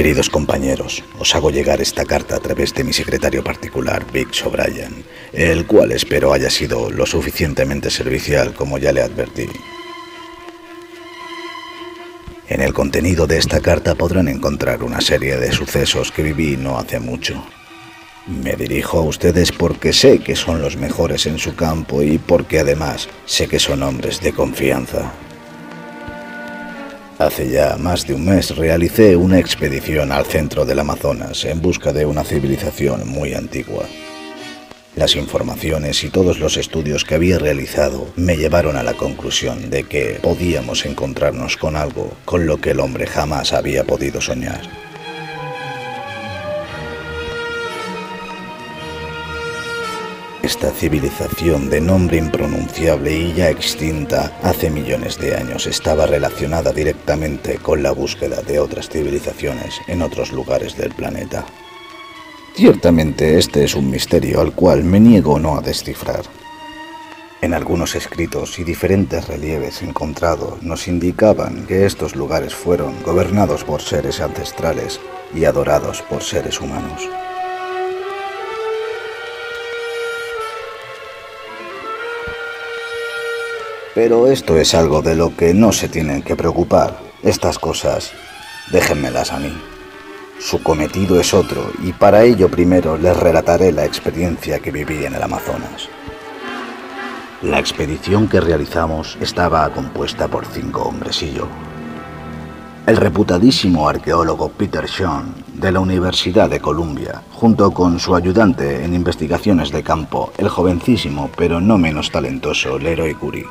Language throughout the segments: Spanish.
Queridos compañeros, os hago llegar esta carta a través de mi secretario particular, Vic O'Brien, el cual espero haya sido lo suficientemente servicial como ya le advertí. En el contenido de esta carta podrán encontrar una serie de sucesos que viví no hace mucho. Me dirijo a ustedes porque sé que son los mejores en su campo y porque además sé que son hombres de confianza. Hace ya más de un mes realicé una expedición al centro del Amazonas en busca de una civilización muy antigua. Las informaciones y todos los estudios que había realizado me llevaron a la conclusión de que podíamos encontrarnos con algo con lo que el hombre jamás había podido soñar. Esta civilización de nombre impronunciable y ya extinta hace millones de años estaba relacionada directamente con la búsqueda de otras civilizaciones en otros lugares del planeta. Ciertamente este es un misterio al cual me niego no a descifrar. En algunos escritos y diferentes relieves encontrados nos indicaban que estos lugares fueron gobernados por seres ancestrales y adorados por seres humanos. Pero esto es algo de lo que no se tienen que preocupar. Estas cosas, déjenmelas a mí. Su cometido es otro y para ello primero les relataré la experiencia que viví en el Amazonas. La expedición que realizamos estaba compuesta por cinco hombres y yo. El reputadísimo arqueólogo Peter Sean de la Universidad de Columbia, junto con su ayudante en investigaciones de campo, el jovencísimo pero no menos talentoso Leroy Curie.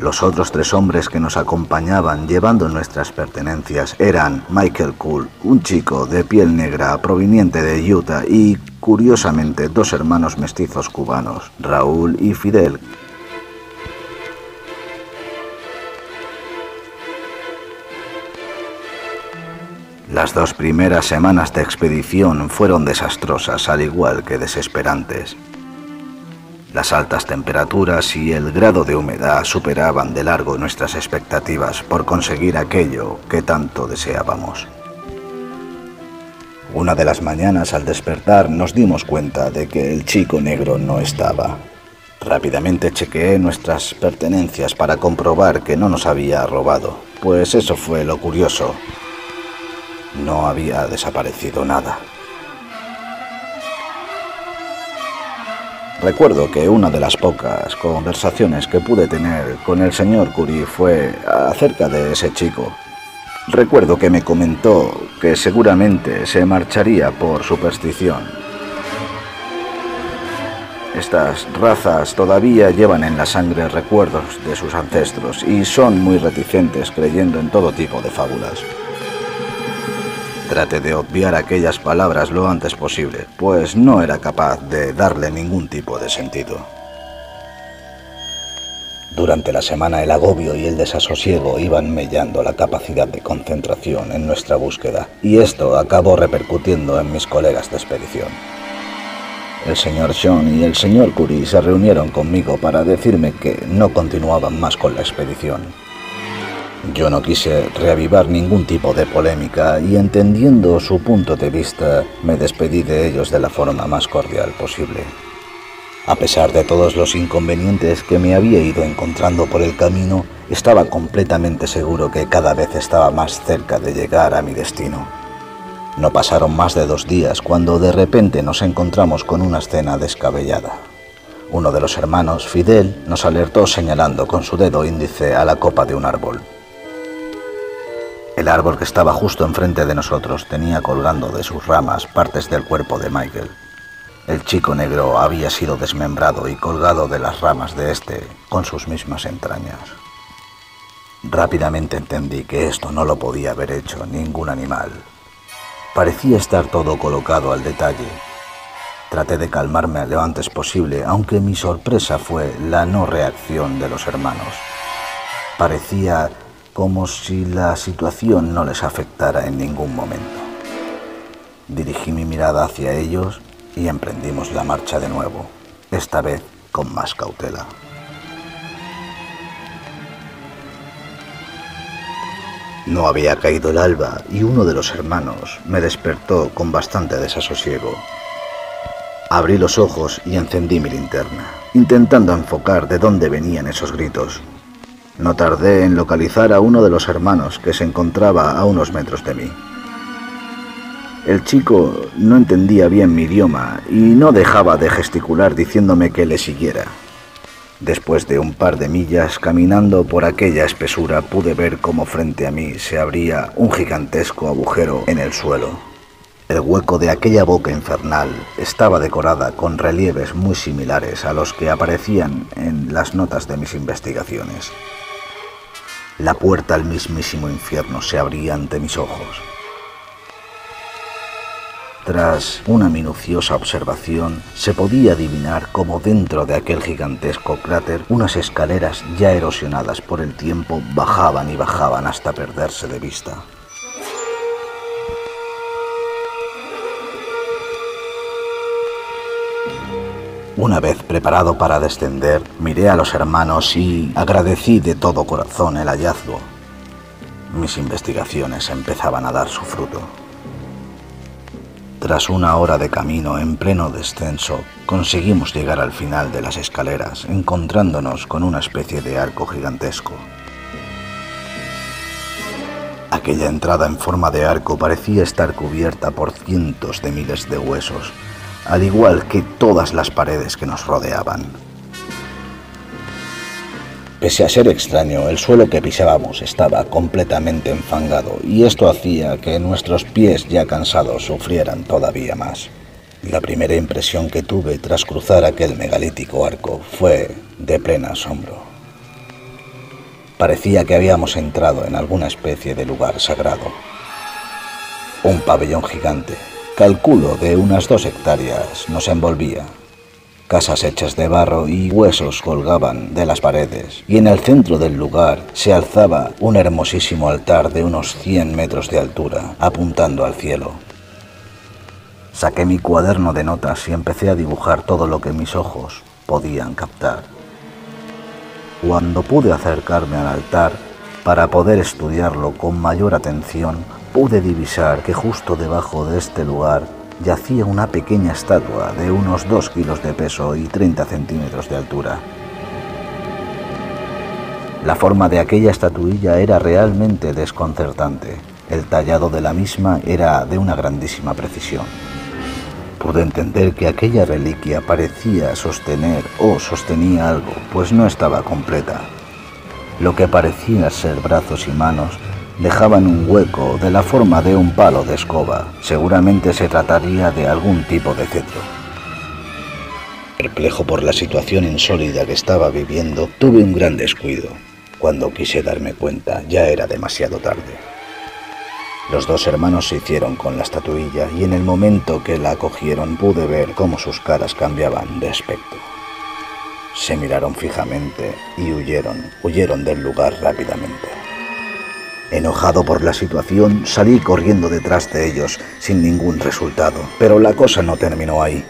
Los otros tres hombres que nos acompañaban llevando nuestras pertenencias eran Michael Cool, un chico de piel negra proveniente de Utah y, curiosamente, dos hermanos mestizos cubanos, Raúl y Fidel. Las dos primeras semanas de expedición fueron desastrosas, al igual que desesperantes. Las altas temperaturas y el grado de humedad superaban de largo nuestras expectativas por conseguir aquello que tanto deseábamos. Una de las mañanas al despertar nos dimos cuenta de que el chico negro no estaba. Rápidamente chequeé nuestras pertenencias para comprobar que no nos había robado, pues eso fue lo curioso. No había desaparecido nada. Recuerdo que una de las pocas conversaciones que pude tener con el señor Curie fue acerca de ese chico. Recuerdo que me comentó que seguramente se marcharía por superstición. Estas razas todavía llevan en la sangre recuerdos de sus ancestros y son muy reticentes creyendo en todo tipo de fábulas. Trate de obviar aquellas palabras lo antes posible, pues no era capaz de darle ningún tipo de sentido. Durante la semana el agobio y el desasosiego iban mellando la capacidad de concentración en nuestra búsqueda, y esto acabó repercutiendo en mis colegas de expedición. El señor Sean y el señor Curie se reunieron conmigo para decirme que no continuaban más con la expedición, yo no quise reavivar ningún tipo de polémica y entendiendo su punto de vista, me despedí de ellos de la forma más cordial posible. A pesar de todos los inconvenientes que me había ido encontrando por el camino, estaba completamente seguro que cada vez estaba más cerca de llegar a mi destino. No pasaron más de dos días cuando de repente nos encontramos con una escena descabellada. Uno de los hermanos, Fidel, nos alertó señalando con su dedo índice a la copa de un árbol. El árbol que estaba justo enfrente de nosotros tenía colgando de sus ramas partes del cuerpo de Michael. El chico negro había sido desmembrado y colgado de las ramas de este con sus mismas entrañas. Rápidamente entendí que esto no lo podía haber hecho ningún animal. Parecía estar todo colocado al detalle. Traté de calmarme lo antes posible, aunque mi sorpresa fue la no reacción de los hermanos. Parecía como si la situación no les afectara en ningún momento. Dirigí mi mirada hacia ellos y emprendimos la marcha de nuevo, esta vez con más cautela. No había caído el alba y uno de los hermanos me despertó con bastante desasosiego. Abrí los ojos y encendí mi linterna, intentando enfocar de dónde venían esos gritos. No tardé en localizar a uno de los hermanos que se encontraba a unos metros de mí. El chico no entendía bien mi idioma y no dejaba de gesticular diciéndome que le siguiera. Después de un par de millas caminando por aquella espesura pude ver cómo frente a mí se abría un gigantesco agujero en el suelo. El hueco de aquella boca infernal estaba decorada con relieves muy similares a los que aparecían en las notas de mis investigaciones. La puerta al mismísimo infierno se abría ante mis ojos. Tras una minuciosa observación, se podía adivinar cómo dentro de aquel gigantesco cráter unas escaleras ya erosionadas por el tiempo bajaban y bajaban hasta perderse de vista. Una vez preparado para descender, miré a los hermanos y agradecí de todo corazón el hallazgo. Mis investigaciones empezaban a dar su fruto. Tras una hora de camino en pleno descenso, conseguimos llegar al final de las escaleras, encontrándonos con una especie de arco gigantesco. Aquella entrada en forma de arco parecía estar cubierta por cientos de miles de huesos, al igual que todas las paredes que nos rodeaban. Pese a ser extraño, el suelo que pisábamos estaba completamente enfangado y esto hacía que nuestros pies ya cansados sufrieran todavía más. La primera impresión que tuve tras cruzar aquel megalítico arco fue de plena asombro. Parecía que habíamos entrado en alguna especie de lugar sagrado. Un pabellón gigante, calculo de unas dos hectáreas, nos envolvía Casas hechas de barro y huesos colgaban de las paredes, y en el centro del lugar se alzaba un hermosísimo altar de unos 100 metros de altura, apuntando al cielo. Saqué mi cuaderno de notas y empecé a dibujar todo lo que mis ojos podían captar. Cuando pude acercarme al altar para poder estudiarlo con mayor atención, pude divisar que justo debajo de este lugar yacía una pequeña estatua de unos 2 kilos de peso y 30 centímetros de altura. La forma de aquella estatuilla era realmente desconcertante. El tallado de la misma era de una grandísima precisión. Pude entender que aquella reliquia parecía sostener o sostenía algo, pues no estaba completa. Lo que parecía ser brazos y manos dejaban un hueco de la forma de un palo de escoba. Seguramente se trataría de algún tipo de cetro. Perplejo por la situación insólita que estaba viviendo, tuve un gran descuido. Cuando quise darme cuenta, ya era demasiado tarde. Los dos hermanos se hicieron con la estatuilla y en el momento que la cogieron pude ver cómo sus caras cambiaban de aspecto. Se miraron fijamente y huyeron, huyeron del lugar rápidamente. Enojado por la situación, salí corriendo detrás de ellos sin ningún resultado, pero la cosa no terminó ahí.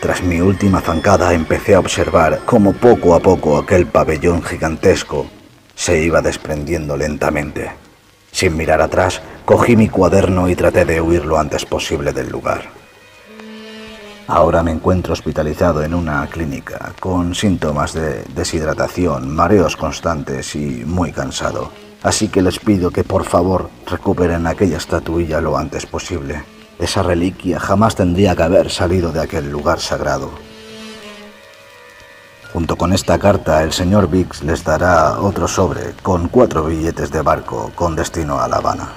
Tras mi última zancada empecé a observar cómo poco a poco aquel pabellón gigantesco se iba desprendiendo lentamente. Sin mirar atrás, cogí mi cuaderno y traté de huir lo antes posible del lugar. Ahora me encuentro hospitalizado en una clínica con síntomas de deshidratación, mareos constantes y muy cansado. Así que les pido que por favor recuperen aquella estatuilla lo antes posible. Esa reliquia jamás tendría que haber salido de aquel lugar sagrado. Junto con esta carta, el señor Biggs les dará otro sobre con cuatro billetes de barco con destino a La Habana.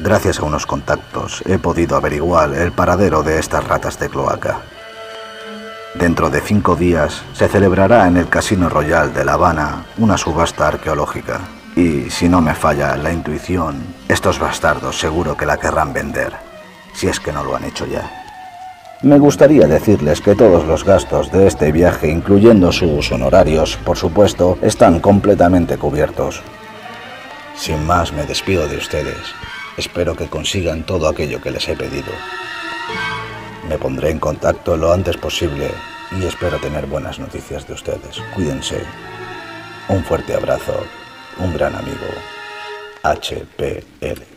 Gracias a unos contactos he podido averiguar el paradero de estas ratas de cloaca. Dentro de cinco días se celebrará en el Casino Royal de La Habana una subasta arqueológica. Y si no me falla la intuición, estos bastardos seguro que la querrán vender, si es que no lo han hecho ya. Me gustaría decirles que todos los gastos de este viaje, incluyendo sus honorarios, por supuesto, están completamente cubiertos. Sin más, me despido de ustedes. Espero que consigan todo aquello que les he pedido. Me pondré en contacto lo antes posible y espero tener buenas noticias de ustedes. Cuídense. Un fuerte abrazo un gran amigo, HPL.